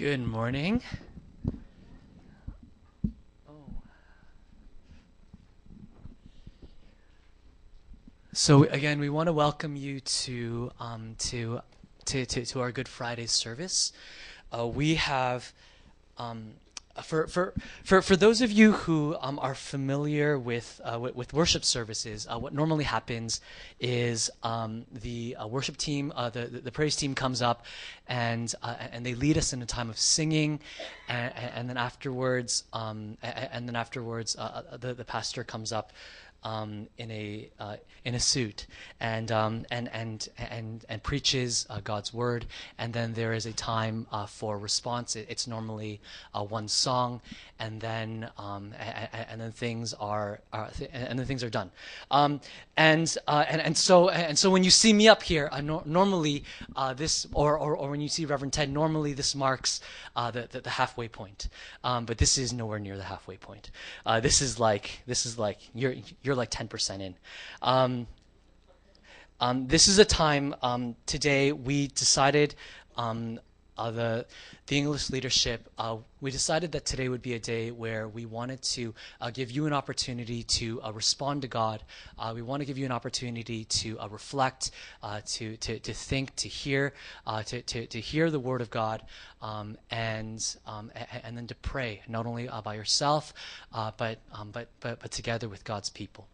Good morning. So again, we want to welcome you to um, to, to, to to our Good Friday service. Uh, we have um, for, for, for, for those of you who um, are familiar with, uh, with, with, worship services, uh, what normally happens is um, the uh, worship team, uh, the, the, praise team comes up and, uh, and they lead us in a time of singing. And, and then afterwards, um, and then afterwards uh, the, the pastor comes up um, in a uh, in a suit and um, and and and and preaches uh, God's word, and then there is a time uh, for response. It, it's normally uh, one song, and then um, and, and, then things are, are th- and then things are done. Um, and uh, and and so and so when you see me up here, uh, no- normally this or, or or when you see Reverend Ted, normally this marks the, the, the halfway point. Um, but this is nowhere near the halfway point. this is like this is like you're you're you're like 10% in. Um, um, this is a time um, today we decided um, uh, the the English leadership, uh, we decided that today would be a day where we wanted to uh, give you an opportunity to uh, respond to God. Uh, we want to give you an opportunity to uh, reflect, uh, to, to, to think, to hear, to, to, to hear the Word of God, um, and, um, and then to pray, not only by yourself, but, um, but, but, but together with God's people.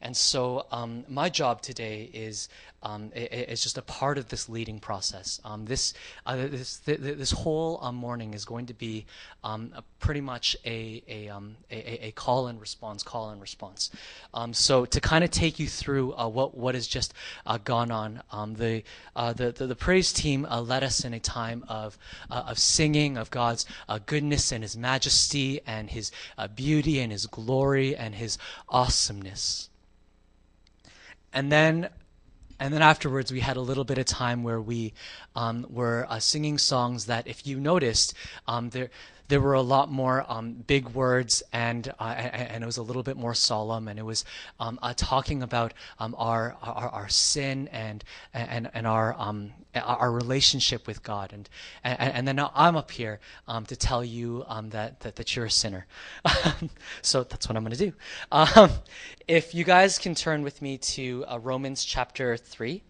And so um, my job today is um, is just a part of this leading process. Um, this this this whole um, morning is going to be um, pretty much a a, um, a, a, call and response, call and response. Um, so to kind of take you through uh, what what has just uh, gone on, um, the, uh, the, the, the praise team uh, led us in a time of uh, of singing of God's uh, goodness and His majesty and His beauty and His glory and His awesomeness. And then and then afterwards we had a little bit of time where we um, were uh, singing songs that if you noticed um, there there were a lot more um, big words and uh, and it was a little bit more solemn and it was um, uh, talking about um, our, our, our sin and and and our um, our relationship with God. And and, and then now I'm up here um, to tell you um, that, that that you're a sinner. So that's what I'm going to do if you guys can turn with me to uh, Romans chapter three.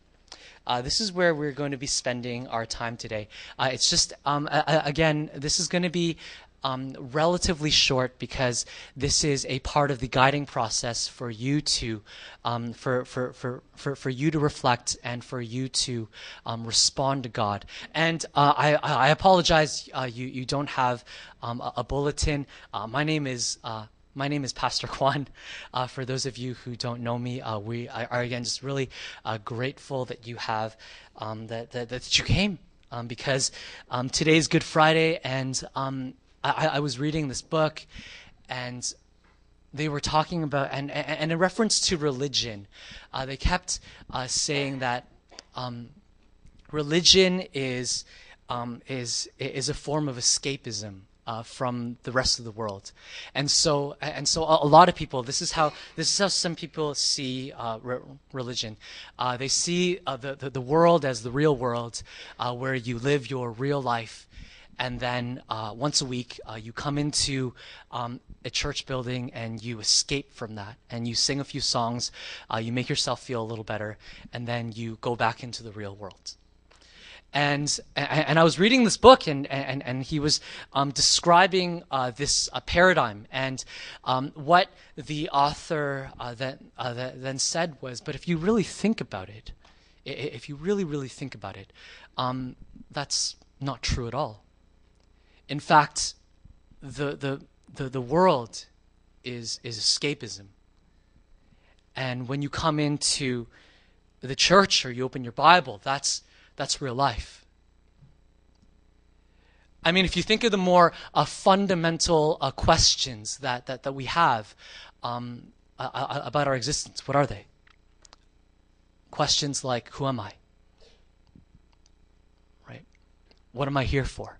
Uh, this is where we're going to be spending our time today. Uh, it's just, um, again, this is going to be um, relatively short because this is a part of the guiding process for you to um, for, for, for, for, for you to reflect and for you to um, respond to God. And uh, I, I apologize, uh, you, you don't have um, a, a, bulletin. Uh, my name is uh, my name is Pastor Kwan. Uh, for those of you who don't know me, uh, we are again just really uh, grateful that you have um, that, that, that you came um, because um, today is Good Friday, and um, I, I, was reading this book, and they were talking about and and in reference to religion, uh, they kept uh, saying that um, religion is um, is is a form of escapism uh, from the rest of the world, and so and so a, lot of people. This is how this is how some people see uh, re- religion. Uh, they see uh, the, the, the world as the real world, uh, where you live your real life, and then uh, once a week you come into um, a church building and you escape from that, and you sing a few songs, you make yourself feel a little better, and then you go back into the real world and and I was reading this book, and and and he was um, describing uh, this uh, paradigm, and um, what the author uh, that, uh, then said was, but if you really think about it, if you really really think about it, um, that's not true at all. In fact, the the the, the world is is escapism, and when you come into the church or you open your Bible, that's that's real life. I mean, if you think of the more uh, fundamental uh, questions that, that, that we have um, uh, about our existence, what are they? Questions like, who am I? Right? What am I here for?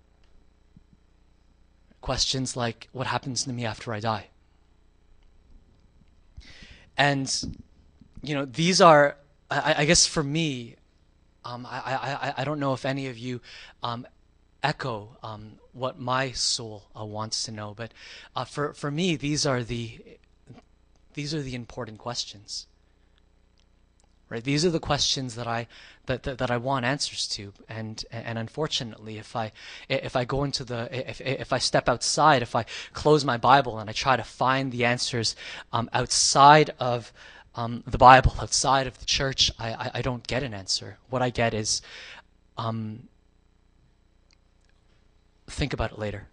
Questions like, what happens to me after I die? And, you know, these are, I, I guess for me, um, I, I, I don't know if any of you um, echo um, what my soul uh, wants to know. But uh, for for me, these are the these are the important questions. Right? These are the questions that I that, that, that I want answers to, and and unfortunately, if I if I go into the if if I step outside, if I close my Bible and I try to find the answers um, outside of um, the Bible, outside of the church, I, I, I don't get an answer. What I get is, um, think about it later.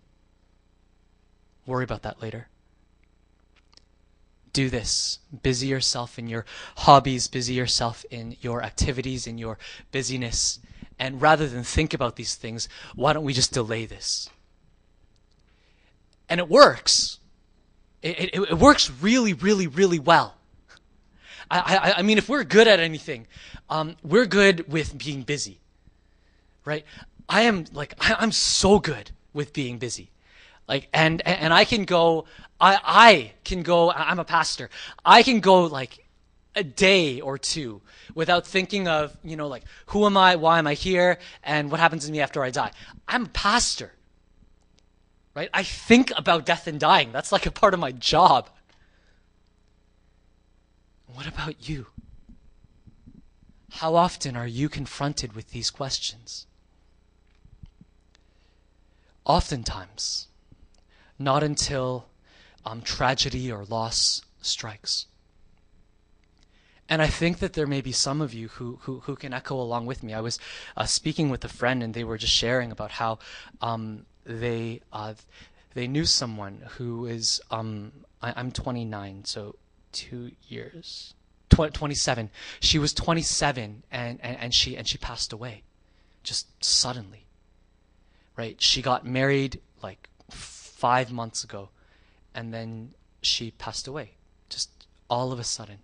Worry about that later do this. Busy yourself in your hobbies, busy yourself in your activities, in your busyness. And rather than think about these things, why don't we just delay this? And it works. It, it, it works really, really, really well. I, I, I, mean, if we're good at anything, um, we're good with being busy, right? I am like, I, I'm so good with being busy. Like, and, and I can go, I, I can go, I'm a pastor. I can go like a day or two without thinking of, you know, like, who am I? Why am I here? And what happens to me after I die? I'm a pastor. Right? I think about death and dying. That's like a part of my job. What about you? How often are you confronted with these questions? Oftentimes, not until um, tragedy or loss strikes. And I think that there may be some of you who, who, who can echo along with me. I was uh, speaking with a friend, and they were just sharing about how um, they uh, they knew someone who is um, I, am 29, so two years, Tw- 27. She was 27, and, and, and she and she passed away, just suddenly. Right? She got married like five months ago, and then she passed away, just all of a sudden.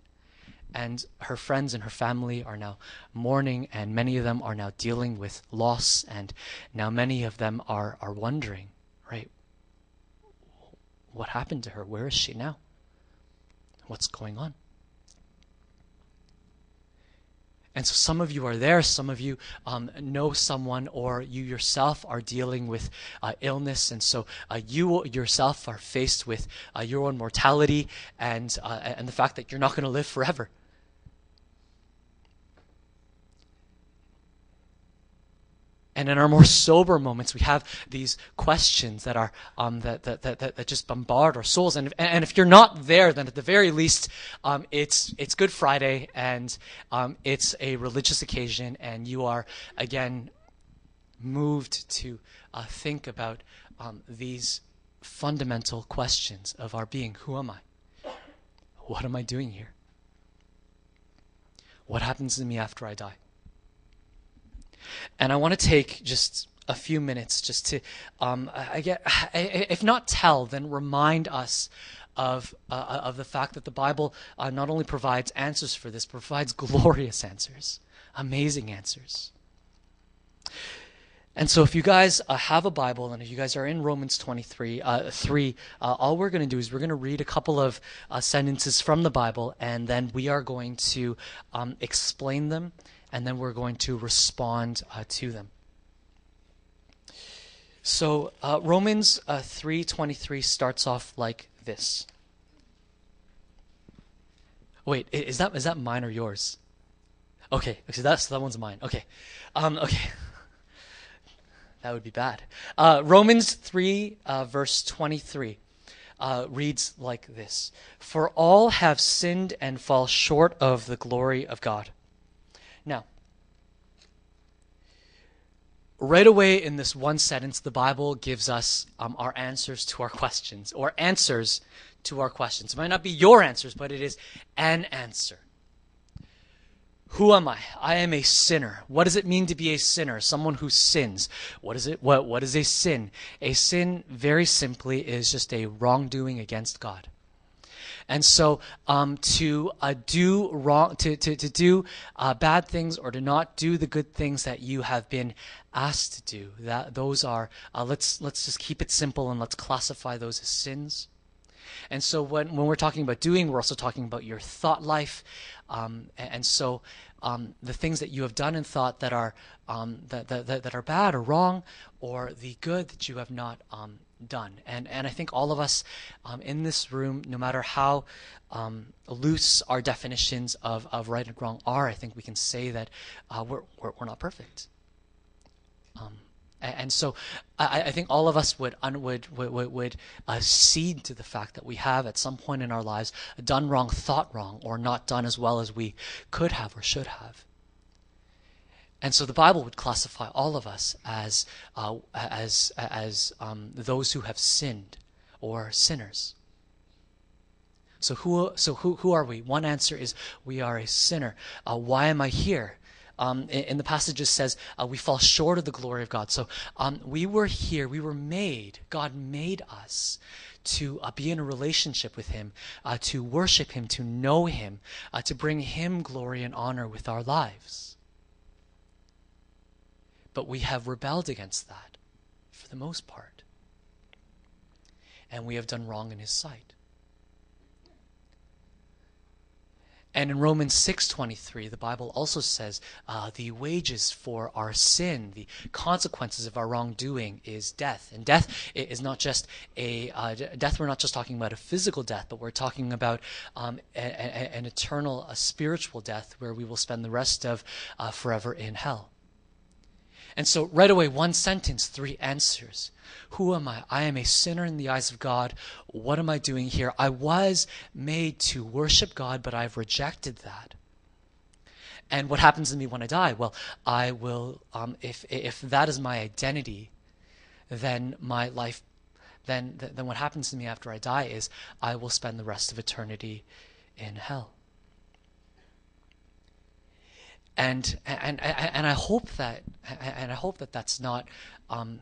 And her friends and her family are now mourning, and many of them are now dealing with loss, and now many of them are, are wondering, right? What happened to her? Where is she now? What's going on? And so some of you are there, some of you um, know someone, or you yourself are dealing with uh, illness. And so uh, you yourself are faced with uh, your own mortality and, uh, and the fact that you're not going to live forever. And in our more sober moments, we have these questions that are um, that, that, that, that just bombard our souls. And if, and if you're not there, then at the very least, um, it's it's Good Friday and um, it's a religious occasion, and you are again moved to uh, think about um, these fundamental questions of our being. Who am I? What am I doing here? What happens to me after I die? And I want to take just a few minutes just to, um, I get, if not tell, then remind us of uh, of the fact that the Bible uh, not only provides answers for this, provides glorious answers, amazing answers. And so, if you guys uh, have a Bible and if you guys are in Romans 23, uh, 3, uh, all we're going to do is we're going to read a couple of uh, sentences from the Bible and then we are going to um, explain them and then we're going to respond uh, to them. So uh, Romans uh, 3:23 starts off like this. Wait, is that is that mine or yours? Okay, so that's that one's mine. Okay, um, okay, that would be bad. Uh, Romans 3 uh, verse 23 uh, reads like this: For all have sinned and fall short of the glory of God. Now, right away in this one sentence, the Bible gives us um, our answers to our questions, or answers to our questions. It might not be your answers, but it is an answer. Who am I? I am a sinner. What does it mean to be a sinner? Someone who sins. What is it? What, what is a sin? A sin, very simply, is just a wrongdoing against God. And so um, to uh, do wrong, to, to, to do uh, bad things or to not do the good things that you have been asked to do, that those are, uh, let's, let's just keep it simple and let's classify those as sins. And so when, when we're talking about doing, we're also talking about your thought life. Um, and, so um, the things that you have done and thought that are um, that, that, that are bad or wrong, or the good that you have not um, done. And and I think all of us um, in this room, no matter how um, loose our definitions of, of right and wrong are, I think we can say that uh, we're, we're, we're not perfect. Um, and so I, I, think all of us would un, would would, would uh, cede to the fact that we have at some point in our lives done wrong, thought wrong, or not done as well as we could have or should have. And so the Bible would classify all of us as uh, as as um, those who have sinned or sinners. So who so who who are we? One answer is we are a sinner. Uh, why am I here? Um, in, the passage it says uh, we fall short of the glory of God. So um, we were here. We were made. God made us to uh, be in a relationship with Him, uh, to worship Him, to know Him, uh, to bring Him glory and honor with our lives. But we have rebelled against that for the most part. And we have done wrong in His sight. And in Romans 6:23, the Bible also says uh, the wages for our sin, the consequences of our wrongdoing, is death. And death is not just a uh, death. We're not just talking about a physical death, but we're talking about um, a, a, an eternal, a spiritual death, where we will spend the rest of uh, forever in hell. And so, right away, one sentence, three answers. Who am I? I am a sinner in the eyes of God. What am I doing here? I was made to worship God, but I've rejected that. And what happens to me when I die? Well, I will, um, if, if that is my identity, then my life, then, then what happens to me after I die is I will spend the rest of eternity in hell and and and I hope that and I hope that that's not. Um,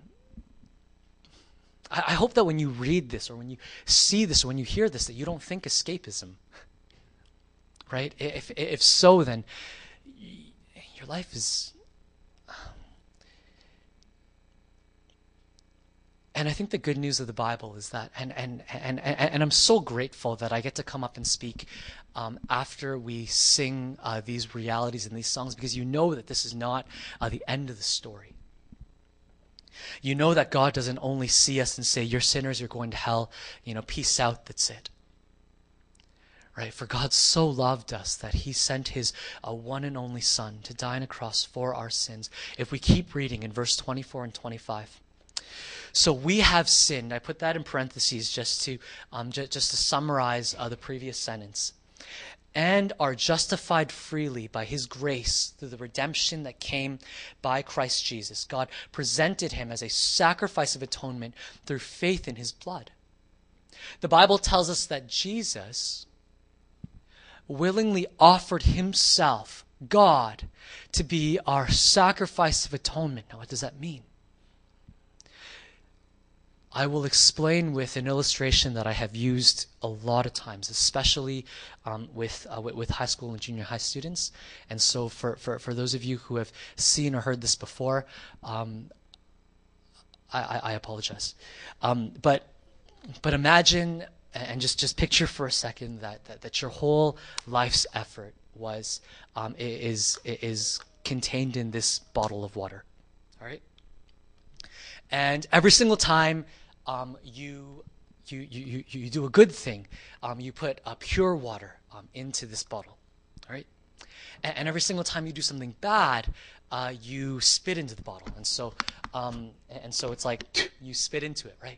I hope that when you read this or when you see this or when you hear this, that you don't think escapism. Right? If if so, then your life is. And I think the good news of the Bible is that, and and and and, and I'm so grateful that I get to come up and speak um, after we sing uh, these realities and these songs because you know that this is not uh, the end of the story. You know that God doesn't only see us and say, You're sinners, you're going to hell, you know, peace out, that's it. Right? For God so loved us that he sent his uh, one and only Son to die on a cross for our sins. If we keep reading in verse 24 and 25. So we have sinned. I put that in parentheses just to um, j- just to summarize uh, the previous sentence and are justified freely by his grace through the redemption that came by Christ Jesus. God presented him as a sacrifice of atonement through faith in his blood. The Bible tells us that Jesus willingly offered himself, God, to be our sacrifice of atonement. Now, what does that mean? I will explain with an illustration that I have used a lot of times, especially um, with, uh, with, with high school and junior high students. And so, for, for, for those of you who have seen or heard this before, um, I, I, apologize. Um, but but imagine and just just picture for a second that that, that your whole life's effort was um, is is contained in this bottle of water. All right. And every single time um, you, you, you, you, do a good thing. Um, you put uh, pure water um, into this bottle, right? And, and, every single time you do something bad, uh, you spit into the bottle. And so, um, and so it's like you spit into it, right?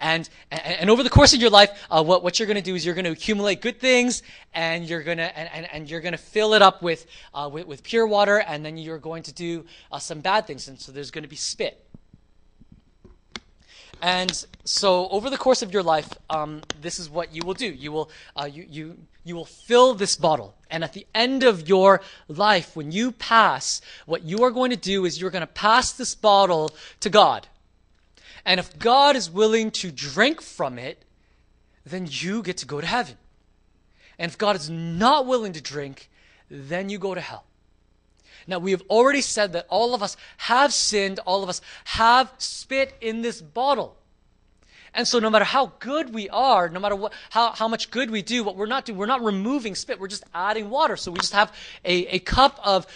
And, and, and over the course of your life, uh, what, what you're going to do is you're going to accumulate good things and you're going to, and, and, and you're going to fill it up with, uh, with, with, pure water and then you're going to do uh, some bad things. And so there's going to be spit, and so, over the course of your life, um, this is what you will do. You will, uh, you, you, you will fill this bottle. And at the end of your life, when you pass, what you are going to do is you're going to pass this bottle to God. And if God is willing to drink from it, then you get to go to heaven. And if God is not willing to drink, then you go to hell. Now, we have already said that all of us have sinned, all of us have spit in this bottle. And so no matter how good we are, no matter what, how, how much good we do, what we're not doing, we're not removing spit, we're just adding water. So we just have a, a cup of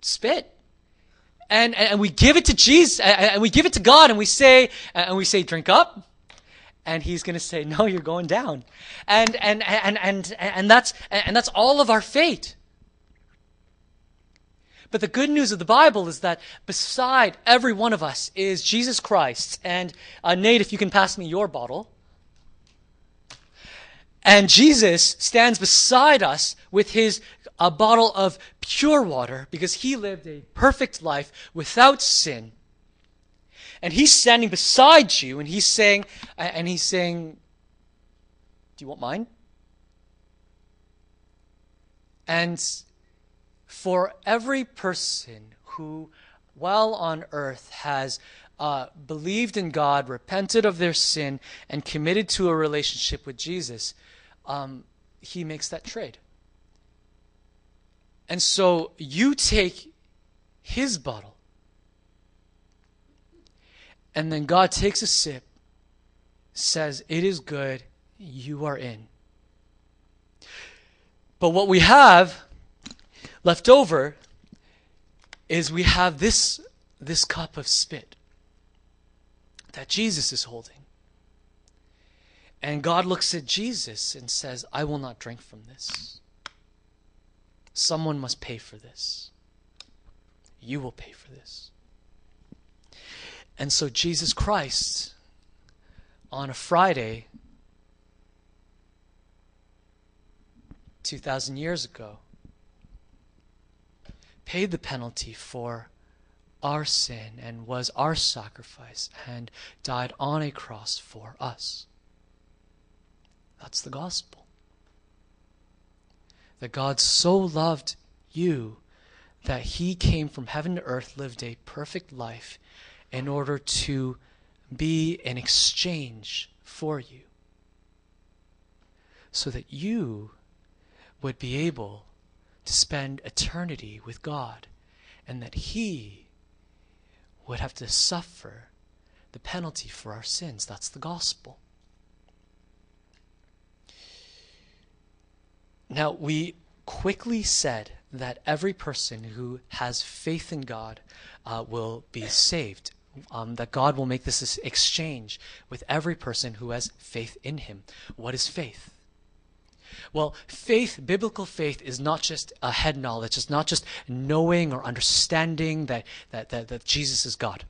spit. And, and we give it to Jesus, and we give it to God, and we say, and we say, drink up. And he's going to say, no, you're going down. And, and, and, and, and that's, and that's all of our fate. But the good news of the Bible is that beside every one of us is Jesus Christ. And uh, Nate, if you can pass me your bottle. And Jesus stands beside us with his a bottle of pure water because he lived a perfect life without sin. And he's standing beside you and he's saying, and he's saying, Do you want mine? And for every person who, while on earth, has uh, believed in God, repented of their sin, and committed to a relationship with Jesus, um, he makes that trade. And so you take his bottle, and then God takes a sip, says, It is good, you are in. But what we have left over is we have this, this cup of spit that Jesus is holding. And God looks at Jesus and says, I will not drink from this. Someone must pay for this. You will pay for this. And so Jesus Christ, on a Friday, 2,000 years ago, paid the penalty for our sin and was our sacrifice and died on a cross for us. That's the gospel. That God so loved you that he came from heaven to earth, lived a perfect life in order to be an exchange for you. So that you would be able to spend eternity with God, and that He would have to suffer the penalty for our sins. That's the gospel. Now, we quickly said that every person who has faith in God uh, will be saved. Um, that God will make this exchange with every person who has faith in Him. What is faith? Well, faith, biblical faith, is not just a head knowledge. It's not just knowing or understanding that, that, that, that Jesus is God.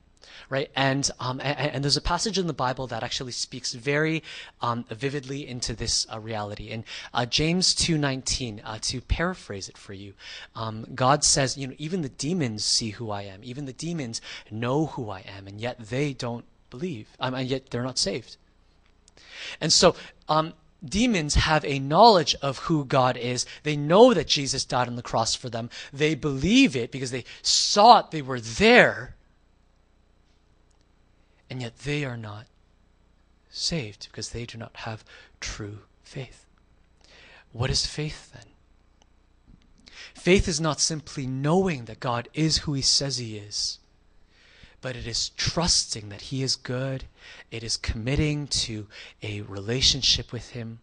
Right, and, um, and, and there's a passage in the Bible that actually speaks very um, vividly into this uh, reality. In uh, James two nineteen, uh, to paraphrase it for you, um, God says, you know, even the demons see who I am. Even the demons know who I am, and yet they don't believe, um, and yet they're not saved. And so, um, demons have a knowledge of who God is. They know that Jesus died on the cross for them. They believe it because they saw it, they were there. And yet they are not saved because they do not have true faith. What is faith then? Faith is not simply knowing that God is who he says he is but it is trusting that He is good. It is committing to a relationship with Him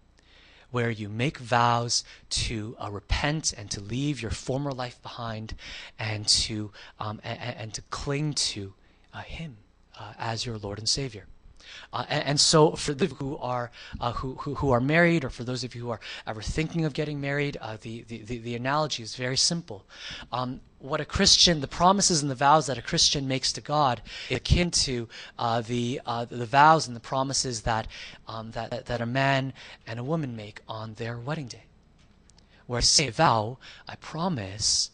where you make vows to uh, repent and to leave your former life behind and to, um, and, and, to cling to uh, Him uh, as your Lord and Savior. Uh, and, and, so, for those who are uh, who, who, who are married, or for those of you who are ever thinking of getting married, uh, the, the, the, the analogy is very simple. Um, what a Christian, the promises and the vows that a Christian makes to God, is akin to uh, the uh, the vows and the promises that, um, that that a man and a woman make on their wedding day. Where I say vow, I promise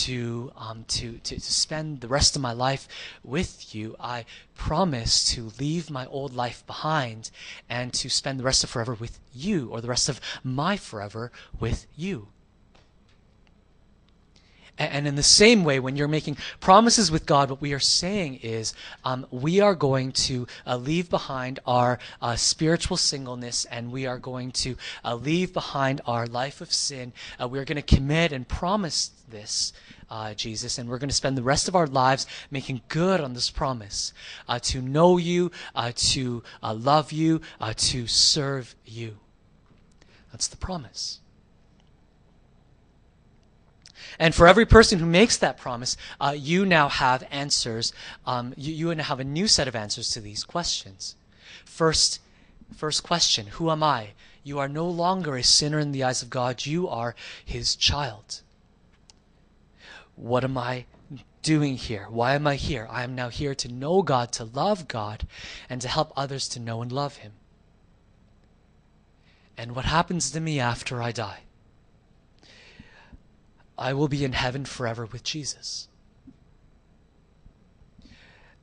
to, um, to, to, to spend the rest of my life with you. I promise to leave my old life behind and to spend the rest of forever with you, or the rest of my forever with you. And in the same way, when you're making promises with God, what we are saying is um, we are going to uh, leave behind our uh, spiritual singleness and we are going to uh, leave behind our life of sin. Uh, we're going to commit and promise this uh, Jesus, and we're going to spend the rest of our lives making good on this promise uh, to know you, to love you, to serve you. That's the promise. And for every person who makes that promise, uh, you now have answers. Um, you, you now have a new set of answers to these questions. First, first question Who am I? You are no longer a sinner in the eyes of God, you are his child. What am I doing here? Why am I here? I am now here to know God, to love God, and to help others to know and love him. And what happens to me after I die? I will be in heaven forever with Jesus.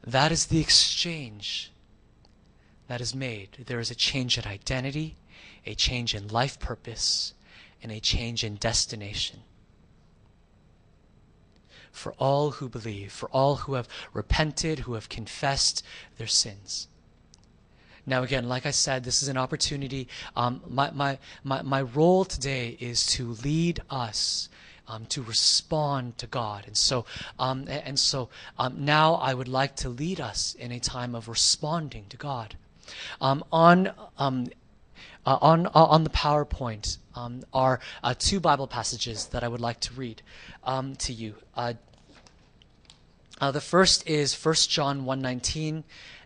That is the exchange that is made. There is a change in identity, a change in life purpose, and a change in destination. For all who believe, for all who have repented, who have confessed their sins. Now, again, like I said, this is an opportunity. Um, my, my, my, my role today is to lead us um, to respond to God. And so, um, and so um, now I would like to lead us in a time of responding to God. Um, on um, uh, on uh, on the PowerPoint um, are uh, two Bible passages that I would like to read to you. Uh, uh, the first is 1 John 1:19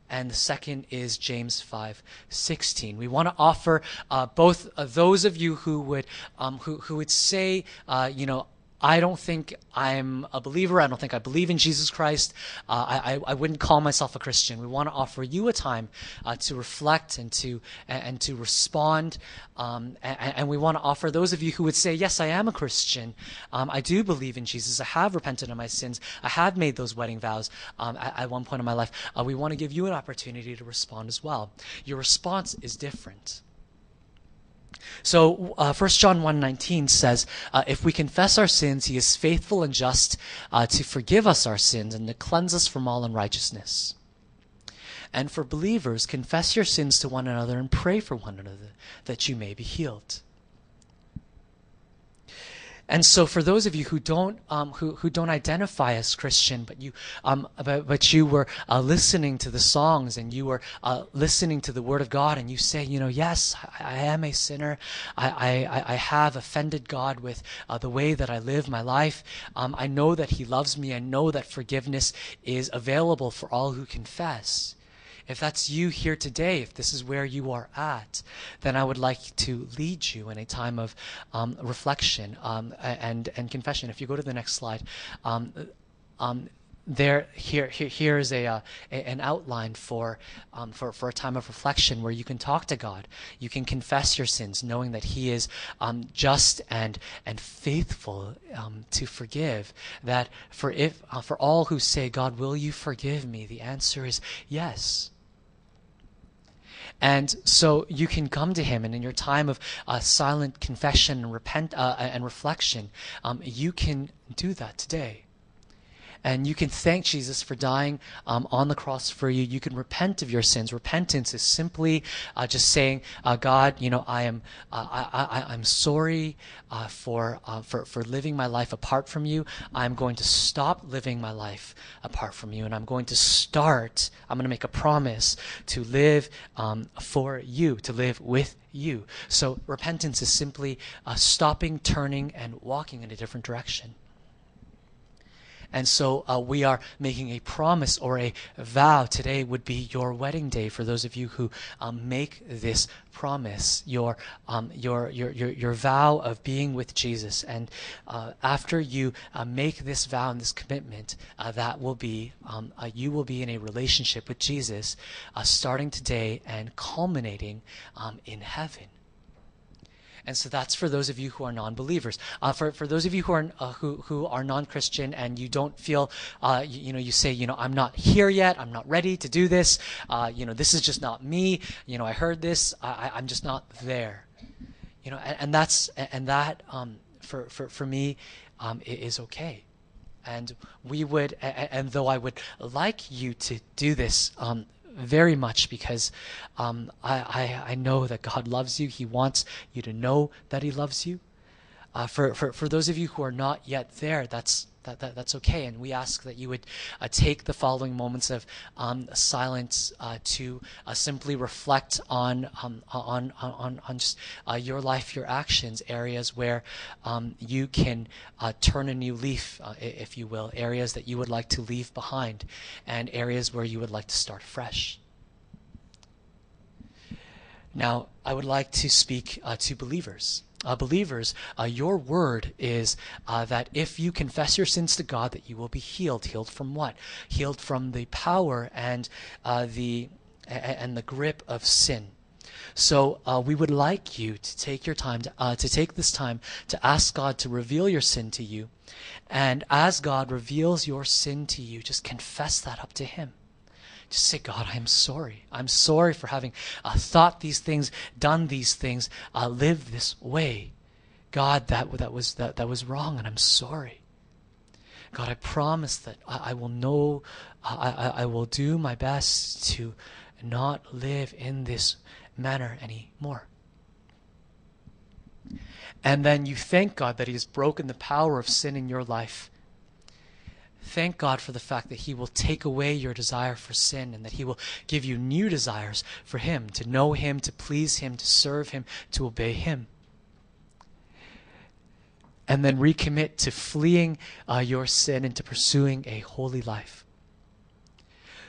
and the second is James 5:16. We want to offer uh, both uh, those of you who would um, who who would say, uh, you know, I don't think I'm a believer. I don't think I believe in Jesus Christ. Uh, I, I, wouldn't call myself a Christian. We want to offer you a time uh, to reflect and to and, to respond. Um, and, and, we want to offer those of you who would say, "Yes, I am a Christian. Um, I do believe in Jesus. I have repented of my sins. I have made those wedding vows um, at, at, one point in my life." Uh, we want to give you an opportunity to respond as well. Your response is different. So uh, 1 John 1.19 says, uh, If we confess our sins, he is faithful and just uh, to forgive us our sins and to cleanse us from all unrighteousness. And for believers, confess your sins to one another and pray for one another that you may be healed. And so, for those of you who don't um, who who don't identify as Christian, but you um, but, but you were uh, listening to the songs and you were uh, listening to the Word of God, and you say, you know, yes, I, I am a sinner. I, I I have offended God with uh, the way that I live my life. Um, I know that He loves me. I know that forgiveness is available for all who confess. If that's you here today, if this is where you are at, then I would like to lead you in a time of um, reflection um, and, and confession. If you go to the next slide, um, um there here, here here is a, uh, a, an outline for um, for for a time of reflection where you can talk to God. You can confess your sins, knowing that He is um, just and and faithful um, to forgive. That for if uh, for all who say, "God, will you forgive me?" The answer is yes. And so you can come to Him, and in your time of uh, silent confession and repent uh, and reflection, um, you can do that today. And you can thank Jesus for dying um, on the cross for you. You can repent of your sins. Repentance is simply uh, just saying, uh, God, you know, I am, uh, I, I, am sorry uh, for, uh, for, for living my life apart from you. I'm going to stop living my life apart from you. And I'm going to start, I'm going to make a promise to live um, for you, to live with you. So repentance is simply uh, stopping, turning, and walking in a different direction. And so uh, we are making a promise or a vow. Today would be your wedding day for those of you who um, make this promise, your, um, your, your, your, your vow of being with Jesus. And uh, after you uh, make this vow and this commitment, uh, that will be, um, uh, you will be in a relationship with Jesus uh, starting today and culminating um, in heaven. And so that's for those of you who are non-believers. Uh, for, for those of you who are, uh, who, who are non-Christian and you don't feel, uh, you, you, know, you say, you know, I'm not here yet. I'm not ready to do this. Uh, you know, this is just not me. You know, I heard this. I, I'm just not there. You know, and, and that's, and that, um, for, for, for me, um, is okay and we would and though i would like you to do this um, very much because um, I, I, I, know that God loves you. He wants you to know that He loves you. Uh, for, for, for those of you who are not yet there, that's, that, that, that's okay. And we ask that you would uh, take the following moments of um, silence uh, to uh, simply reflect on, um, on, on, on just uh, your life, your actions, areas where um, you can uh, turn a new leaf, uh, if you will, areas that you would like to leave behind, and areas where you would like to start fresh. Now, I would like to speak to believers uh, believers, uh, your word is uh, that if you confess your sins to God, that you will be healed. Healed from what? Healed from the power and uh, the and the grip of sin. So uh, we would like you to take your time to, uh, to take this time to ask God to reveal your sin to you, and as God reveals your sin to you, just confess that up to Him. Just say, God, I am sorry. I'm sorry for having uh, thought these things, done these things, uh, lived this way. God, that, that, was, that, that was wrong, and I'm sorry. God, I promise that I, I will know, I, I, I will do my best to not live in this manner anymore. And then you thank God that He has broken the power of sin in your life Thank God for the fact that He will take away your desire for sin and that He will give you new desires for Him, to know Him, to please Him, to serve Him, to obey Him. And then recommit to fleeing uh, your sin and to pursuing a holy life.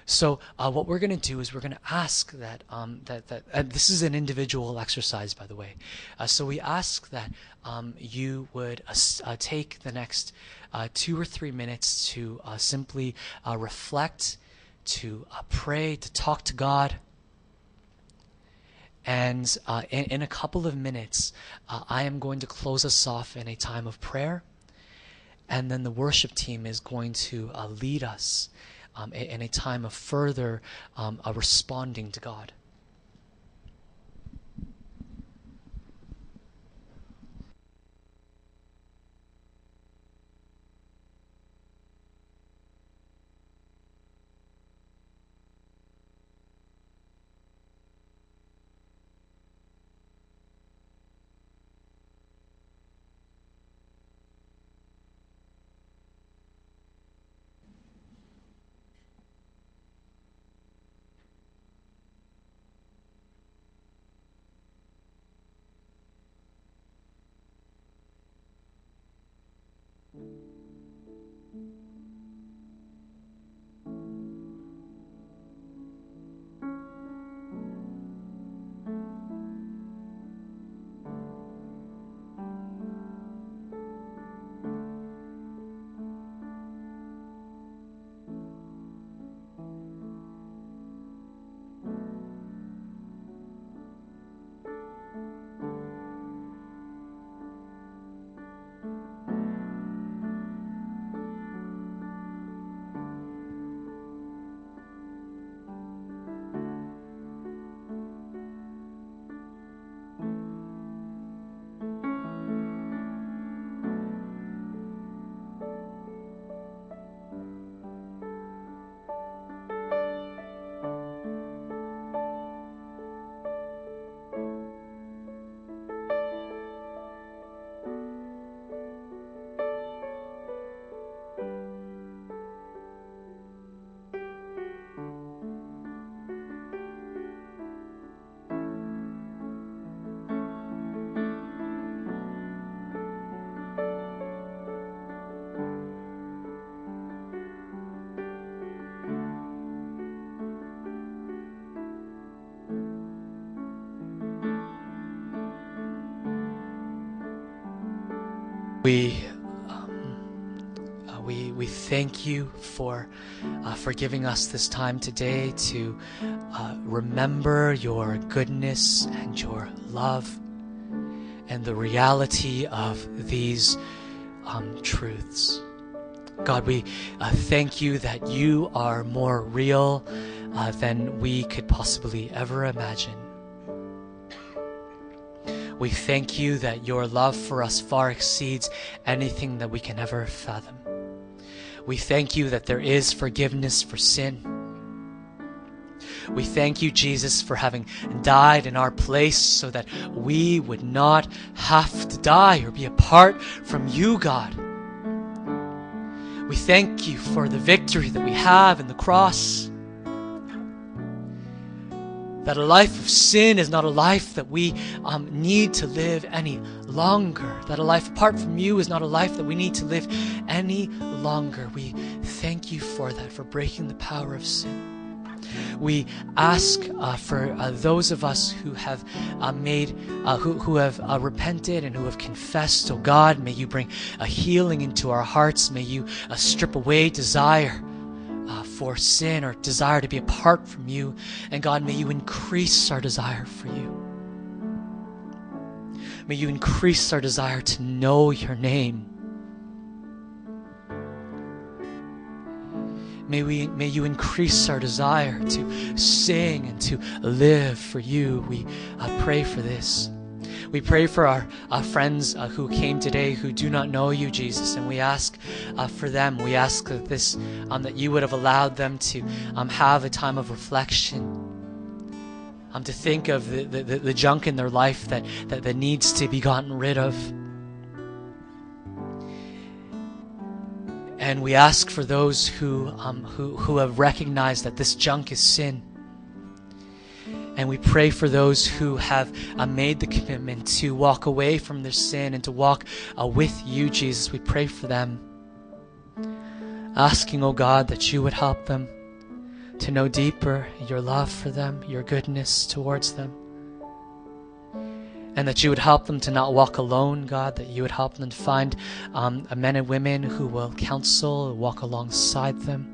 So uh, what we're going to do is we're going to ask that um, that that and this is an individual exercise, by the way. Uh, so we ask that um, you would uh, uh take the next uh, two or three minutes to uh, simply reflect, to pray, to talk to God. And in, in, a couple of minutes, I am going to close us off in a time of prayer. And then the worship team is going to lead us um, in a time of further um, responding to God. We um, uh, we we thank you for uh, for giving us this time today to uh, remember your goodness and your love and the reality of these um, truths. God, we uh, thank you that you are more real uh, than we could possibly ever imagine. We thank you that your love for us far exceeds anything that we can ever fathom. We thank you that there is forgiveness for sin. We thank you, Jesus, for having died in our place so that we would not have to die or be apart from you, God. We thank you for the victory that we have in the cross. That a life of sin is not a life that we um, need to live any longer. That a life apart from you is not a life that we need to live any longer. We thank you for that, for breaking the power of sin. We ask uh, for uh, those of us who have uh, made, uh, who, who have uh, repented and who have confessed. Oh God, may you bring a healing into our hearts. May you uh, strip away desire. For sin or desire to be apart from you. And God, may you increase our desire for you. May you increase our desire to know your name. May, we, may you increase our desire to sing and to live for you. We uh, pray for this. We pray for our uh, friends uh, who came today who do not know you, Jesus, and we ask uh, for them. We ask that this um, that you would have allowed them to um, have a time of reflection, um, to think of the, the, the junk in their life that, that, that needs to be gotten rid of. And we ask for those who, um, who, who have recognized that this junk is sin. And we pray for those who have uh, made the commitment to walk away from their sin and to walk uh, with you, Jesus. We pray for them. Asking, O oh God, that you would help them to know deeper your love for them, your goodness towards them and that you would help them to not walk alone, God, that you would help them to find um, men and women who will counsel, walk alongside them.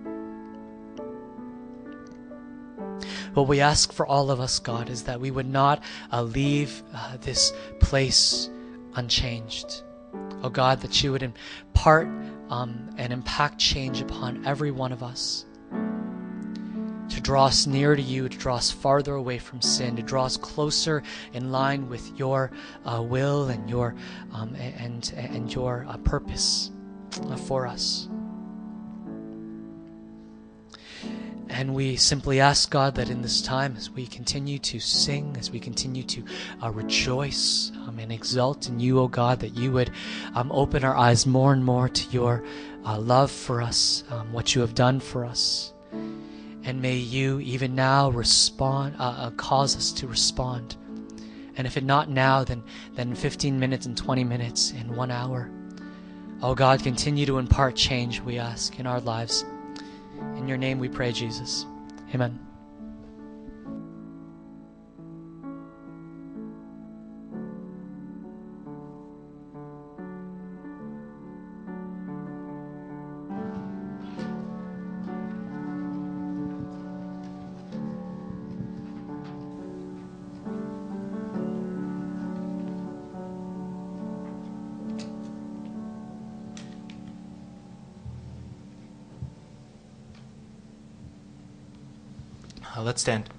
What we ask for all of us, God, is that we would not uh, leave uh, this place unchanged. Oh God, that you would impart um, and impact change upon every one of us to draw us near to you, to draw us farther away from sin, to draw us closer in line with your uh, will and your um, and and your uh, purpose uh, for us. And we simply ask God that in this time, as we continue to sing, as we continue to uh, rejoice um, and exult in you, O oh God, that you would um, open our eyes more and more to your uh, love for us, um, what you have done for us. And may you, even now, respond, uh, uh, cause us to respond. And if it not now, then, then 15 minutes and 20 minutes in one hour. Oh God, continue to impart change, we ask, in our lives. In your name we pray, Jesus. Amen. Stand.